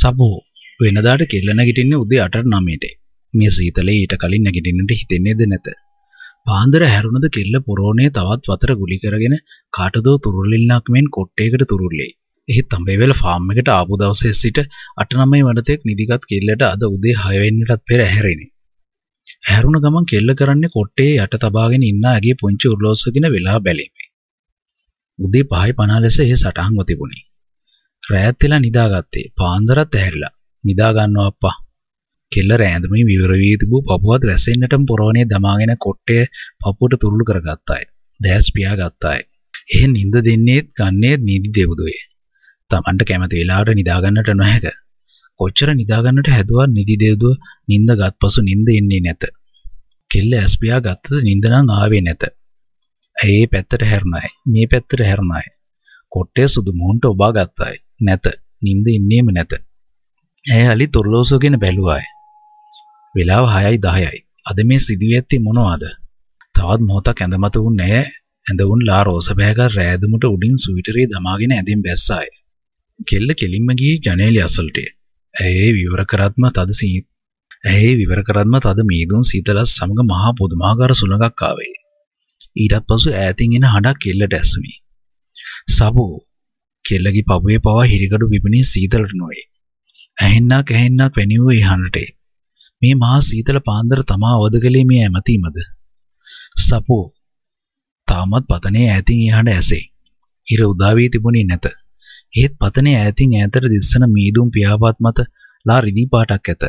සබෝ වෙනදාට කෙල්ල නැගිටින්නේ උදේ 8ට 9ට. මේ සීතලේ ඊට කලින් නැගිටින්නට හිතෙන්නේද නැත. පාන්දර හැරුණද කෙල්ල පොරෝණේ තවත් වතර ගුලි කරගෙන කාටදෝ තුරුල්ලිල්ලක් මෙන් කොට්ටේකට තුරුල්ලේ. එහෙත් අඹේවැල ෆාම් එකට ආපු දවසේ සිට 8-9 වනතෙක් නිදිගත් කෙල්ලට අද උදේ 6 වෙනිටත් පෙර ඇහැරෙන්නේ. හැරුණ ගමන් කෙල්ල කරන්නේ කොට්ටේ යට තබාගෙන ඉන්න ඇගේ පුංචි උර්ලෝසගෙන වෙලා බැලීමේ. උදේ 5:50 ලෙස ඒ සටහන්ව තිබුණේ. රෑත් වෙලා නිදාගත්තේ. පාන්දරත් ඇහැරිලා. නිදා ගන්නවා අප්පා. කෙල්ල රෑඳුමින් විවර වී තිබූ පපුවත් වැසෙන්නටම පොරවනේ දමාගෙන කොට්ටේ පපුවට තුරුළු කරගත්තාය. දැස් පියාගත්තාය. එහෙන් නිින්ද දෙන්නේත් ගන්නේත් නීදි දෙව්දුවේ. Tamanට කැමති වෙලාවට නිදා ගන්නට නොහැක. කොච්චර නිදා ගන්නට හැදුවත් නිදි දෙව්දුව නිින්ද ගත්පසු නිින්ද එන්නේ නැත. කෙල්ල ඇස් පියා ගත්තද නිින්ද නම් ආවේ නැත. ඇයි පැත්තට හැරුණායි මේ පැත්තට හැරුණායි. කොට්ටේ සුදු මුහුණට ඔබා ගත්තායි. නැත. නිින්ද එන්නේම නැත. ඇය අලි තොරලෝසුගෙන බැලුවායි. වෙලාව 6යි 10යි. අද මේ සිදුවී ඇත්තේ මොනවද? තවත් මොහොතක් ඇඳමත වුන් නැහැ. ඇඳ වුන් ලා රෝස බෑග රෑදුමට උඩින් සුවිටරේ දමාගෙන ඇඳින් බැස්සාය. කෙල්ල කෙලින්ම ගියේ ජනේලිය අසලට. ඇයේ විවර කරත්ම තද සී ඇයේ විවර කරත්ම තද මීදුන් සීතලස් සමග මහා පුදුමාකාර සුළඟක් ආවේ. ඊටත් පසු ඈතින් එන හඬක් කෙල්ලට ඇසුණි. සබෝ කෙල්ලගේ පපුවේ පවා හිරිකඩු පිපිණි සීතලට නොවේ. ඇහෙන්නක් ඇහෙන්නක් වැනිවූ ඒ හඬට. මේ මහා සීතල පාන්දර තමා අවද කළේ මේ ඇමතීමද? සපෝ තාමත් පතනේ ඈතින් එහාට ඇසේ. ඉර උදා වී තිබුණේ නැත. ඒත් පතනේ ඈතින් ඈතට දිස්සන මීදුම් පියාපත් මත ලා රිදී පාටක් ඇත.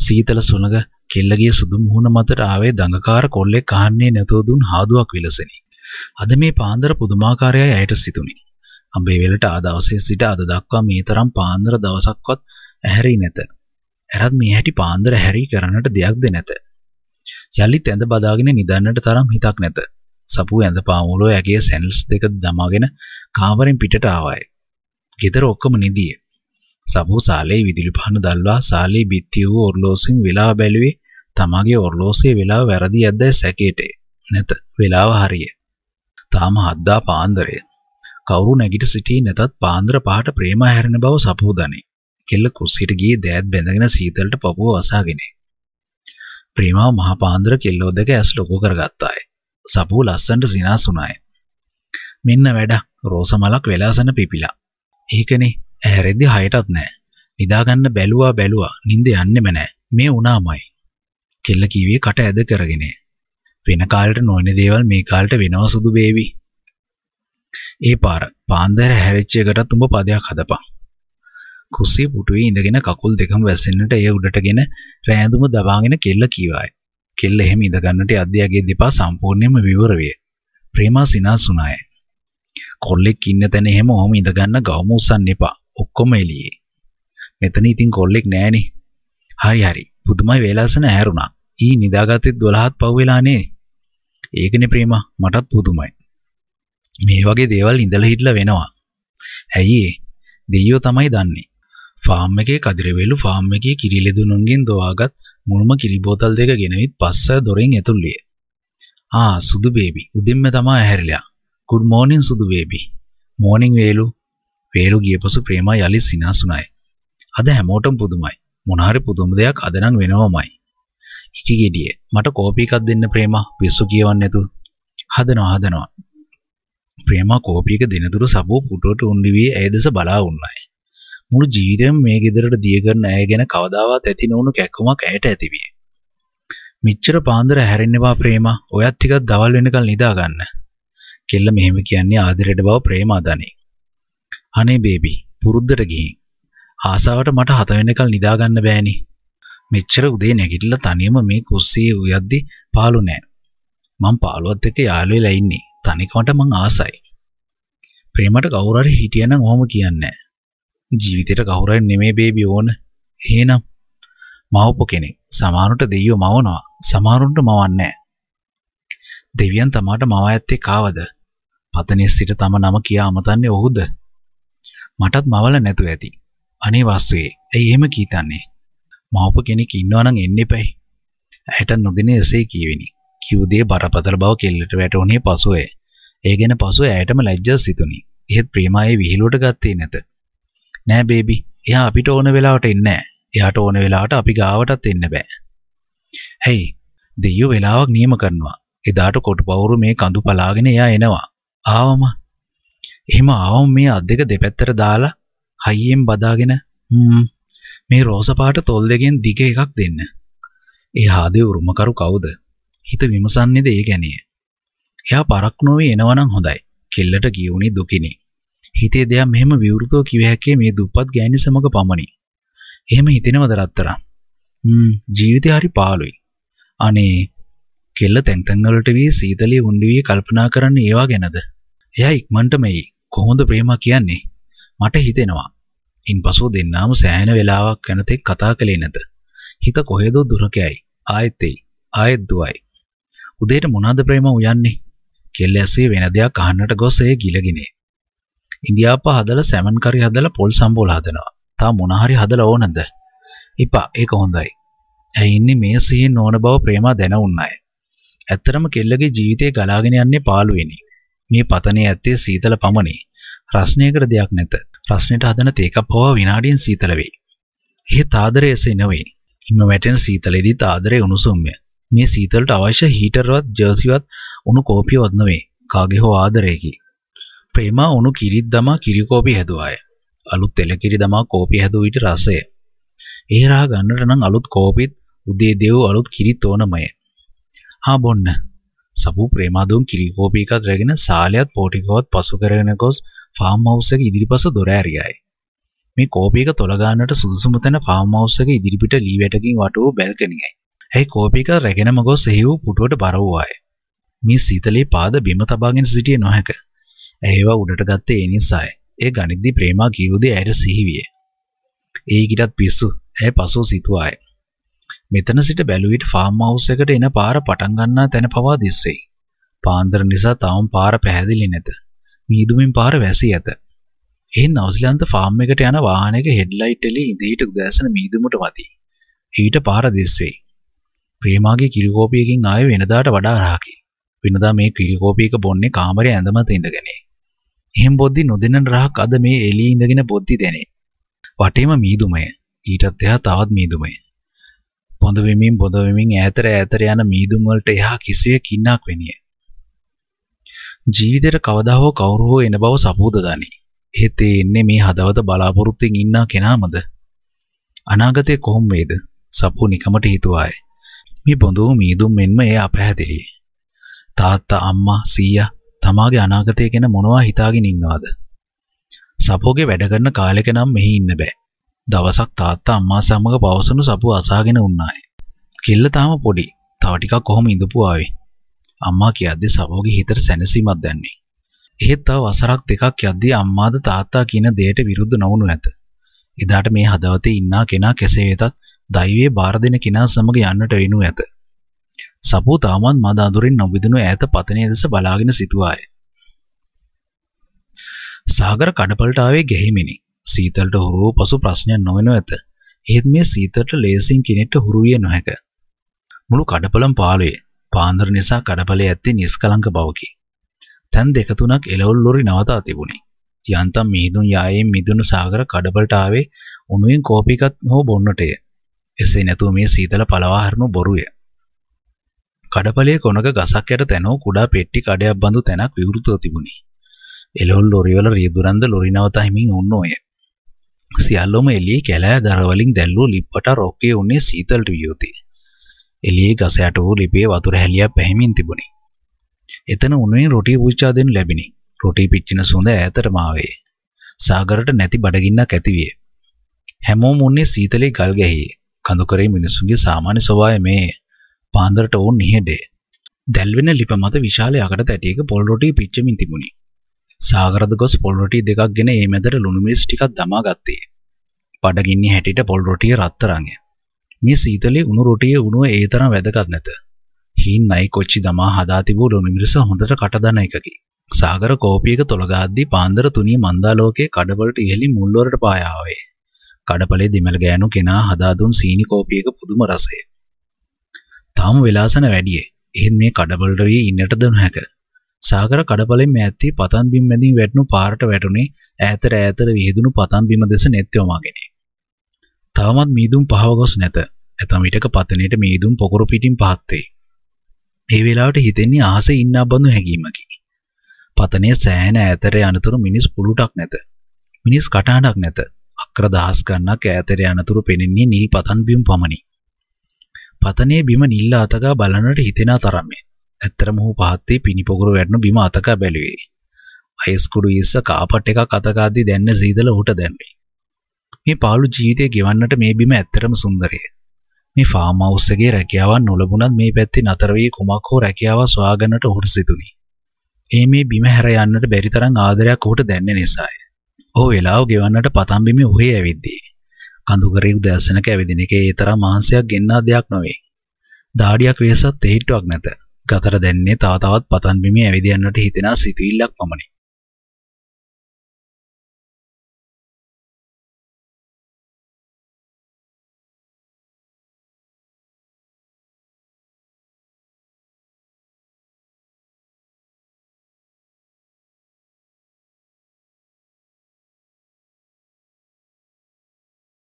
සීතල සුළඟ කෙල්ලගේ සුදු මුහුණ මතට ආවේ දඟකාර කොල්ලෙක් අහන්නේ නැතුව දුන් හාදුවක් විලසෙනි. අද මේ පාන්දර පුදුමාකාරයයි ඇයට සිතුනි. අඹේ වෙලට ආ දවසේ සිට අද දක්වා මේ තරම් පාන්දර දවසක්වත් ඇහැරී නැත. ඇරත් මේ හැටි පාන්දර හැරී කරන්නට දෙයක්ද නැත. යලිත් ඇඳ බදාගෙන නිදන්නට තරම් හිතක් නැත. සපු ඇඳ පාමුලෝ ඇගේ සැන්ල්ස් දෙක දමාගෙන කාමරෙන් පිටට ආවාය. ගෙදර ඔක්කොම නිදිය. සබු සාලේ විදුලි පහන දැල්වා සාලේ බිත්ති වූ ඔර්ලෝසුන් වෙලා බැලුවේ තමාගේ ඔර්ලෝසයේ වෙලාව වැරදි ඇද්දයි සැකේට. නැත වෙලාව හරිය. තාම හද්දා පාන්දරය. කවුරු නැගිට සිටී නැතත් පාන්දර පහට ප්‍රේම හැරෙන බව සපු දනි. කෙල්ල කුස්සියට ගියේ දෑත් බැඳගෙන සීතලට පපුව වසාගෙන. ප්‍රේමාව මහ පාන්දර කෙල්ලෝ දෙක ඇස් ලොකු කරගත්තාය. සපු ලස්සනට සිනාසුනාය. මෙන්න වැඩ රෝස මලක් වෙලාසන පිපිලා. ඒකනේ ඇහැරෙද්දි හයටත් නෑ. නිදාගන්න බැලුවා බැලුවා නිින්ද යන්නෙම නෑ. මේ වුණාමයි. කෙල්ල කිව්වේ කට ඇද කරගෙන. වෙන කාලෙට නොවන දේවල් මේ කාලෙට වෙනව සුදු බේවි. ඒ පාර පාන්දර හැරිච්ච එකටත් උඹ පදයක් හදපන්. කුස්සිය පුටුවේ ඉඳගෙන කකුල් දෙකම වැස්සෙන්නට එය උඩටගෙන රෑඳුම දවාගෙන කෙල්ල කීවාය. කෙල්ල එහෙම ඉඳ ගන්නට යද්දියාගේ දෙපා සම්පූර්ණයෙන්ම විවර විය. ප්‍රේමා සිනාසුනාය. කොල්ලෙක් ඉන්න තැන එහෙම ඔහොම ඉඳ ගන්න ගවම උස්සන්න එපා. ඔක්කොම එළියේ. මෙතන ඉතින් කොල්ලෙක් නෑනේ. හරි හරි. පුදුමයි වේලාසන ඇහැරුණා. ඊ නිදාගත්තෙත් 12ත් පව් වෙලානේ. ඒකනේ ප්‍රේමා මටත් පුදුමයි. මේ වගේ දේවල් ඉඳලා හිටලා වෙනවා. ඇයි ඒ? දෙයියෝ තමයි දන්නේ. ෆාම් එකේ කදිරවෙලු ෆාම් එකේ කිරිලෙදුනුන්ගෙන් දොවාගත් මුල්ම කිරි බෝතල් දෙක ගෙනවිත් පස්ස දොරෙන් ඇතුල්ලිය. ආ සුදු බේබි උදෙන්ම තමා ඇහැරිලා. good morning සුදු බේබි. morning වේලු. වේලු ගියපසු ප්‍රේමා යලි සිනාසුනායි. අද හැමෝටම පුදුමයි. මොන හරි පුදුම දෙයක් අද නම් වෙනවමයි. ඉකි ගෙඩිය මට කෝපි එකක් දෙන්න ප්‍රේමා පිස්සු කියවන්නේ නැතු. හදනවා හදනවා. ප්‍රේමා කෝපි එක දෙනතුරු සබෝ පුටුවට උන්ඩි වී ඇය දෙස බලා වුණායි. මුළු ජීවිතේම මේ ගෙදරට දිය කරන ඇය ගැන කවදාවත් ඇති නොවුණු කැක්කුමක් ඇයට ඇතිවිය. මෙච්චර පාන්දර හැරෙන්න එපා ප්‍රේමා. ඔයත් ටිකක් දවල් වෙනකල් නිදා ගන්න. කෙල්ල මෙහෙම කියන්නේ ආදරයට බව ප්‍රේමා දනි. අනේ බේබි පුරුද්දට ගිහින්. ආසාවට මට හත වෙනකල් නිදා ගන්න බෑනේ. මෙච්චර උදේ නැගිටලා තනියම මේ කුස්සියේ උයද්දි පාළු නෑ. මං පාළුවත් එක්ක යාළු වෙලා ඉන්නේ. තනිකමට මං ආසයි. ප්‍රේමට කවුරු හරි හිටියනම් ඔහොම කියන්නේ නෑ. ජීවිතේට කවුරු හරි නෙමෙයි බේබි ඕන. එහෙනම් මවපු කෙනෙක්. සමහරුන්ට දෙයියෝ මවනවා. සමහරුන්ට මවන්නේ දෙවියන් තමාට මව ඇත්තේ කාවද? පතනේ සිට තම නම කියා අමතන්නේ ඔහුද? මටත් මවල නැතු ඇති. අනේ වස්තුවේ. ඇයි එහෙම කීතන්නේ? මවපු කෙනෙක් ඉන්නවා නම් එන්න එපයි. ඇයට නොදෙන එසේ කියවිනි. කිව් දේ බරපතල බව කෙල්ලට වැටුනේ පසුවේ. ඒ ගැන පසුව ඇයටම ලැජ්ජා සිතුනි. එහෙත් ප්‍රේමායේ විහිළුවට ගත්තේ නැත. නෑ බේබි එයා අපිට ඕන වෙලාවට එන්නේ නැහැ. එයාට ඕන වෙලාවට අපි ගාවටත් එන්න බෑ. හැයි දෙයියෝ වෙලාවක් නියම කරනවා. එදාට කොටුපවුරු මේ කඳු පලාගෙන එයා එනවා. ආවම එහෙම ආවම මේ අත් දෙක දෙපැත්තට දාලා හයියෙන් බදාගෙන හ්ම් මේ රෝස පාට තොල් දෙකෙන් දිග එකක් දෙන්න. ඒ හාදේ උරුමකරු කවුද? හිත විමසන්නේද ඒ ගැනිය. එයා පරක් නොවී එනවනම් හොඳයි. කෙල්ලට කියුණේ දුකිනේ. හිතේ දෙයක් මෙහෙම විවෘතව කිව හැකේ මේ දුප්පත් ගෑණි සමග පමණි. එහෙම හිතෙනවද රත්තරන්? හ්ම් ජීවිතේ හරි පාළුයි. අනේ කෙල්ල තැන් තැන් වලට වී සීතලයේ උණ්ඩි වී කල්පනා කරන්නේ ඒවා ගැනද? එයා ඉක්මනට මෙයි. කොහොමද ප්‍රේමා කියන්නේ? මට හිතෙනවා. ඉන්පසු දෙන්නාම සෑහෙන වෙලාවක් යනතෙක් කතා කළේ නැත. හිත කොහෙදෝ දුරකයයි. ආයෙත් එයි. ආයෙත් දුවයි. උදේට මොනවාද ප්‍රේමා උයන්නේ? කෙල්ල ඇස්සේ වෙන දෙයක් අහන්නට ගොස් ඒ ගිලගිනේ. ඉන්දියාප්පා හදලා සැමන් කරි හදලා පොල් සම්බෝල හදනවා. තා මොන හරි හදලා ඕනද? ඉපා ඒක හොඳයි. ඇයි ඉන්නේ මේ සිහින් ඕන බව ප්‍රේමා දැනුන්නයි. ඇත්තරම කෙල්ලගේ ජීවිතේ ගලාගෙන යන්නේ පාළුවෙනි. මේ පතනේ ඇත්තේ සීතල පමණි. රස්නයකට දෙයක් නැත. රස්නෙට හදන තේකක් පවා විනාඩියෙන් සීතල වෙයි. එහෙත් ආදරය එසේ නෙවෙයි. හිම වැටෙන සීතලෙදිත් ආදරේ උණුසුම්ය. මේ සීතලට අවශ්‍ය හීටර්වත් ජර්සිවත් උණු කෝපියවත් නෙවෙයි. කාගේ හෝ ආදරයකි. ප්‍රේමා උණු කිරිත් දමා කිරි කෝපි හැදුවාය. අලුත් තෙල කිරි දමා කෝපි හැදුව විට රසය. ඒ රහ ගන්නට නම් අලුත් කෝපිත් උදේ දෙව් අලුත් කිරිත් ඕනමය. හා බොන්න. සබු ප්‍රේමාදුන් කිරි කෝපි එකක් රැගෙන සාලයත් පෝටිකවත් පසු කරගෙන ගොස් ෆාම් හවුස් එක ඉදිරිපස දොර ඇරියයි. මේ කෝපි එක තොල ගන්නට සුදුසුම තැන ෆාම් හවුස් එක ඉදිරිපිට ලී වැටකින් වටවූ බැල්කනියයි. ඇයි කෝපි එක රැගෙනම ගොස් එහි වූ පුටුවට බර වූවාය. මේ සීතලේ පාද බිම තබාගෙන සිටියේ නොහැක. ඇයව උඩට ගත්තේ ඒ නිසායි. ඒ ගනිද්දි ප්‍රේමා කියූ දේ ඇයට සිහි විය. ඒ කිටත් පිස්සු. ඇය පසුව සිතුවාය. මෙතන සිට බැලුව විට ෆාම් හවුස් එකට එන පාර පටන් ගන්නා තැන පවා දිස්සෙයි. පාන්දර නිසා තවම පාර පැහැදිලි නැත. මීදුමින් පාර වැසී ඇත. එහෙන් නවසිලන්ත ෆාම් එකට යන වාහනයක හෙඩ්ලයිට් එළි ඉඳීට උදෑසන මීදුමට වදී. ඊට පාර දිස්වෙයි. ප්‍රේමාගේ කිරිකෝපියකින් ආය වෙනදාට වඩා රාකි. වෙනදා මේ කිරිකෝපියක බොන්නේ කාමරයේ ඇඳමත ඉඳගෙනේ. එහෙම් බොද්දි නොදෙනන රහක් අද මේ එළියේ ඉඳගෙන බොද්දි දෙනේ. වටේම මීදුමය. ඊටත් එහා තවත් මීදුමය. පොඳ වෙමින් පොඳ වෙමින් ඈතට ඈතට යන මීදුම් වලට එහා කිසියෙක් ඉන්නක් වෙනිය. ජීවිතේට කවදා හෝ කවුරු හෝ එන බව සපූද දනි. එහෙත් ඒ එන්නේ මේ හදවත බලාපොරොත්තුෙන් ඉන්නා කෙනාමද? අනාගතේ කොහොම වේද? සපු නිකමට හිතුවාය. මේ බොඳු මීදුම් මෙන්ම එය අපැහැදිලි. තාත්තා අම්මා සීයා තමාගේ අනාගතය ගැන මොනවා හිතාගෙන ඉන්නවද? සපෝගේ වැඩ කරන කාලෙක නම් මෙහි ඉන්න බෑ. දවසක් තාත්තා අම්මා සමග පවසනු සපුව අසාගෙන උන්නාය. කිල්ල තාම පොඩි. තව ටිකක් කොහොම ඉඳපු ආවේ. අම්මා කියද්දී සපෝගේ හිතට සැනසීමක් දැන්නේ. එහෙත් තව වසරක් දෙකක් යද්දී අම්මාද තාත්තා කියන දෙයට විරුද්ධ නොවුණු ඇත. එදාට මේ හදවතේ ඉන්නා කෙනා කෙසේ වෙතත් දෛවයේ බාර දෙන කෙනා සමග යන්නට වෙනු ඇත. සපෝ තාමත් මද අඳුරින් නොබිදුණු ඈත පතනය දෙස බලාගෙන සිටුවාය. සාගර කඩපලට ආවේ ගැහිමිනි. සීතලට හුරු වූ පසු ප්‍රශ්නයක් නොවෙනව ඇත. එහෙත් මේ සීතලට ලේසින් කෙනෙක්ට හුරු විය නොහැක. මුළු කඩපලම පාළුවේ. පාන්දර නිසා කඩපලේ ඇත්තේ නිස්කලංක බවකි. තැන් දෙක තුනක් එළවලු ලොරි නවතා තිබුණි. යන්තම් මිහිදුන් යායෙන් මිදුණු සාගර කඩපලට ආවේ උණුවෙන් කෝපි එකක් හෝ බොන්නටය. එසේ නැතුව මේ සීතල පළවා හරිනු බොරුය. කඩපලේ කොනක ගසක් යට තැනෝ කුඩා පෙට්ටි කඩයක් බඳු තැනක් විවෘතව තිබුණි. එළවල් ලොරිවල රියදුරන්ද ලොරි නවතා හිමින් උන්න ඔය. සියල්ලොම එළියේ කැලෑ දරවලින් දැල්වූ ලිප්පට රොක්කේ උන්නේ සීතලට වියෝති. එළියේ ගස යට වූ ලිපේ වතුර හැලියක් පැහිමින් තිබුණි. එතන උණුවෙන් රොටි පුච්චා දෙනු ලැබිනි. රොටි පිච්චෙන සුවඳ ඈතටම ආවේ. සාගරට නැති බඩගින්නක් ඇතිවිය. හැමෝම උන්නේ සීතලේ ගල් ගැහියේ. කඳුකරේ මිනිසුන්ගේ සාමාන්‍ය ස්වභාවය මේ පාන්දරට වුන් නිහඬේ. දැල්වෙන ලිප මත විශාල යකඩ තැටියක පොල් රොටි පිච්චමින් තිබුණි. සාගරද ගොස් පොල් රොටි දෙකක් ගෙන ඒ මැදට ලුණු මිරිස් ටිකක් දමා ගත්තේ. බඩගින්නේ හැටියට පොල් රොටිය රත්තරන්ය. මේ සීතලේ උණු රොටිය උණුව ඒ තරම් වැදගත් නැත. හීන් නයි කොච්චි දමා හදා තිබූ ලුණු මිරිස හොඳට කටදන එකකි. සාගර කෝපියක තොලගාද්දී පාන්දර තුනිය මන්දාලෝකයේ කඩවලට ඉහළින් මුල්වරට පායාවේ. කඩපලේ දිමල් ගෑනු කෙනා හදා දුන් සීනි කෝපියක පුදුම රසය. තාම වෙලාසන වැඩියේ. එහෙත් මේ කඩවලට වී ඉන්නටද නොහැක. සාගර කඩපලෙන් මෑත්තී පතන් බිම් මැදින් වැටුණු පාරට වැටුනේ ඈතට ඈතට විහිදුණු පතන් බිම දෙස නෙත් යොමාගෙන. තවමත් මීදුම් පහව ගොස් නැත. ඇතම් විටක පතනයට මීදුම් පොකුරු පිටින් පහත් වේ. ඒ වෙලාවට හිතෙන්නේ අහසේ ඉන්නා බඳු හැඟීමකි. පතනය සෑහෙන ඈතට යනතුරු මිනිස් පුළුටක් නැත. මිනිස් කටහඬක් නැත. අක්‍ර දහස් ගණනක් ඈතට යනතුරු පෙනෙන්නේ නිල් පතන් බිම් පමණි. පතනේ බිම නිල්ල අතගා බලනට හිතෙනා තරම්ය. ඇත්තරම ඔහු පහත්තේ පිණිපොකුරු වැටුණු බිම අතකා බැලුවේ. අයිස්කුඩු ඉස්ස කාපට් එකක් අතකාද්දි දැන්න සීතල ඔහුට දැම්මේ. මේ පාළු ජීවිතය ගෙවන්නට මේ බිම ඇත්තරම සුන්දරය. මේ ෆාම් හවුස් එකේ රැකියාවක් නොලබුණත් මේ පැත්තේ නතර වී කුමක් හෝ රැකියාවක් සොයාගන්නට ඔහුට සිතුනි. ඒ මේ බිම හැර යන්නට බැරි තරම් ආදරයක් ඔහුට දැනෙන නිසාය. ඔහු වෙලාව ගෙවන්නට පතන් බිමේ ඔහේ ඇවිද්දී. කඳුකරේ උදැසනක ඇවිදින එක ඒ තරම් මහන්සියක් ගෙන්නා දෙයක් නොවේ. දාඩියක් වෙසත් තේට්ටුවක් නැත. ගතට දැන්නේ තව තවත් පතන් බිමේ ඇවිදින්නට හිතෙනා සිතුවිල්ලක් පමණි.